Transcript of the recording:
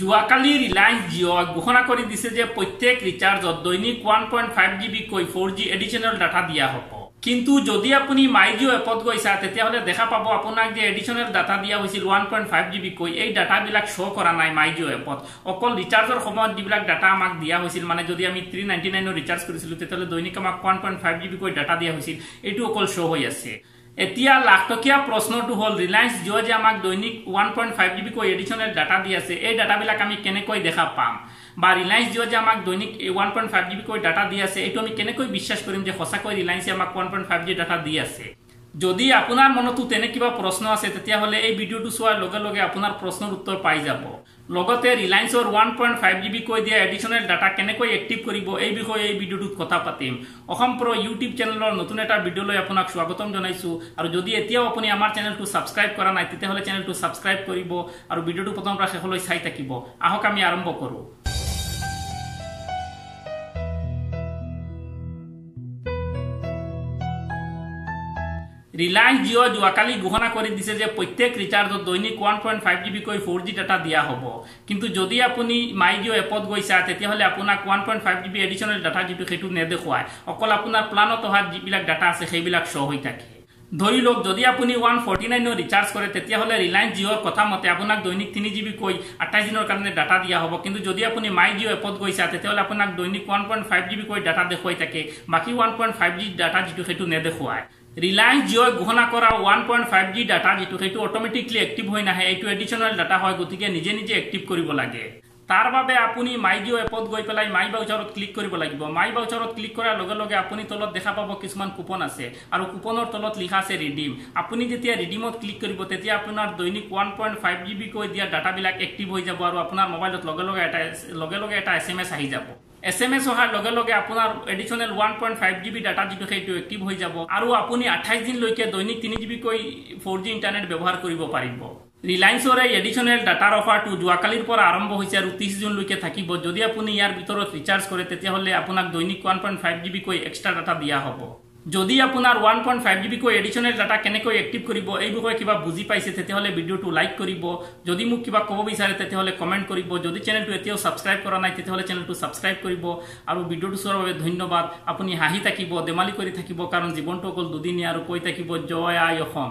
যোৱাকালি ৰিলায়েন্স জিঅ' ঘোষণা কৰি দিছে যে প্ৰত্যেক ৰিচাৰ্জত দৈনিক ওৱান পইণ্ট ফাইভ জি বিকৈ ফ'ৰ জি এডিশ্যনেল ডাটা দিয়া হ'ব। কিন্তু যদি আপুনি মাই জিঅ' এপত গৈছা তেতিয়াহ'লে দেখা পাব আপোনাক যে এডিশ্যনেল ডাটা দিয়া হৈছিল ওৱান পইণ্ট ফাইভ জি বিকৈ এই ডাটাবিলাক শ্ব' কৰা নাই মাই জিঅ' এপত। অকল ৰিচাৰ্জৰ সময়ত যিবিলাক ডাটা আমাক দিয়া হৈছিল মানে যদি আমি থ্ৰী নাইণ্টি নাইনৰ ৰিচাৰ্জ কৰিছিলোঁ তেতিয়াহ'লে দৈনিক আমাক ওৱান পইণ্ট ফাইভ জি বিকৈ ডাটা দিয়া হৈছিল। এইটো অকল শ্ব' হৈ আছে। এতিয়া লাখটকীয়া প্ৰশ্নটো হ'ল ৰিলায়েন্স জিঅ' যে আমাক দৈনিক ওৱান পইণ্ট ফাইভ জি বিকৈ এডিশ্যনেল ডাটা দি আছে এই ডাটাবিলাক আমি কেনেকৈ দেখা পাম? বা ৰিলায়েন্স জিঅ' যে আমাক দৈনিক ওৱান পইণ্ট ফাইভ জি বিকৈ ডাটা দি আছে এইটো আমি কেনেকৈ বিশ্বাস কৰিম যে সঁচাকৈ ৰিলায়েন্সে আমাক one point five G data দি আছে? যদি আপোনাৰ মনতো তেনে কিবা প্ৰশ্ন আছে তেতিয়াহ'লে এই ভিডিঅ'টো চোৱাৰ লগে লগে আপোনাৰ প্ৰশ্নৰ উত্তৰ পাই যাব। লগতে ৰিলায়েন্সৰ one point five G B কৈ দিয়া এডিশ্যনেল ডাটা কেনেকৈ এক্টিভ কৰিব এই বিষয়ে এই ভিডিঅ'টোত কথা পাতিম। অসম প্ৰ ইউটিউব চেনেলৰ নতুন এটা ভিডিঅ'লৈ আপোনাক স্বাগতম জনাইছোঁ। আৰু যদি এতিয়াও আপুনি আমাৰ চেনেলটো ছাবস্ক্ৰাইব কৰা নাই তেতিয়াহ'লে চেনেলটো ছাবস্ক্ৰাইব কৰিব আৰু ভিডিঅ'টো প্ৰথমৰ পৰা শেষলৈ চাই থাকিব। আহক আমি আৰম্ভ কৰোঁ। ৰিলায়েন্স জিঅ' যোৱাকালি ঘোষণা কৰি দিছে যে প্ৰত্যেক ৰিচাৰ্জত দৈনিক ওৱান পইণ্ট ফাইভ জি বিকৈ ফ'ৰ জি ডাটা দিয়া হ'ব। কিন্তু যদি আপুনি মাই জিঅ' এপত গৈছা তেতিয়াহ'লে আপোনাক one point five G B additional data যিটো সেইটো নেদেখুৱায় অকল আপোনাৰ প্লানত অহা যিবিলাক ডাটা আছে সেইবিলাক শ্ব' হৈ থাকে। ধৰি লওক যদি আপুনি ওৱান ফৰ্টি নাইনৰ ৰিচাৰ্জ কৰে তেতিয়াহ'লে ৰিলায়েন্স জিঅ'ৰ কথা মতে আপোনাক দৈনিক তিনি জি বি কৈ আঠাইছ দিনৰ কাৰণে ডাটা দিয়া হ'ব। কিন্তু যদি আপুনি মাই জিঅ' এপত গৈছা তেতিয়াহ'লে আপোনাক দৈনিক one point five G B কৈ ডাটা দেখুৱাই থাকে। বাকী one point five G data যিটো সেইটো নেদেখুৱায় ৰিলায়েন্স জিঅ'ই ঘোষণা কৰা one point five G data যিটো অট'মেটিকলি এক্টিভ হৈ নাহে এইটো এডিশ্যনেল ডাটা হয় গতিকে নিজে নিজে এক্টিভ কৰিব লাগে। তাৰ বাবে আপুনি মাই জিঅ' এপত গৈ পেলাই মাই বাউচাৰত ক্লিক কৰিব লাগিব। মাই বাউচাৰত ক্লিক কৰাৰ লগে লগে আপুনি তলত দেখা পাব কিছুমান কুপন আছে আৰু কুপনৰ তলত লিখা আছে ৰিডিম আপুনি যেতিয়া ৰিডিমত ক্লিক কৰিব তেতিয়া আপোনাৰ দৈনিক one point five G B কৈ দিয়া ডাটাবিলাক এক্টিভ হৈ যাব আৰু আপোনাৰ মোবাইলত লগে লগে এটা লগে লগে এম আহি যাব। এছ এম এছ অহাৰ লগে লগে আপোনাৰ additional one point five G B data যিটো সেইটো এক্টিভ হৈ যাব। আৰু আপুনি আঠাইছ দিনলৈকে দৈনিক তিনি জি বিকৈ ফ'ৰ জি ইণ্টাৰনেট ব্যৱহাৰ কৰিব পাৰিব। ৰিলায়েন্সৰ এই এডিশ্যনেল ডাটাৰ অফাৰটো যোৱাকালিৰ পৰা আৰম্ভ হৈছে আৰু ত্ৰিছ জুনলৈকে থাকিব। যদি আপুনি ইয়াৰ ভিতৰত ৰিচাৰ্জ কৰে তেতিয়াহ'লে আপোনাক দৈনিক ওৱান পইণ্ট ফাইভ জি বিকৈ এক্সট্ৰা ডাটা দিয়া হ'ব। যদি আপোনাৰ ওৱান পইণ্ট ফাইভ জি বিকৈ এডিশ্যনেল ডাটা কেনেকৈ এক্টিভ কৰিব এই বিষয়ে কিবা বুজি পাইছে তেতিয়াহ'লে ভিডিঅ'টো লাইক কৰিব। যদি মোক কিবা ক'ব বিচাৰে তেতিয়াহ'লে কমেণ্ট কৰিব। যদি চেনেলটো এতিয়াও ছাবস্ক্ৰাইব কৰা নাই তেতিয়াহ'লে চেনেলটো ছাবস্ক্ৰাইব কৰিব। আৰু ভিডিঅ'টো চোৱাৰ বাবে ধন্যবাদ। আপুনি হাঁহি থাকিব ধেমালি কৰি থাকিব কাৰণ জীৱনটো অকল দুদিনীয়া আৰু কৈ থাকিব জয় আই অসম।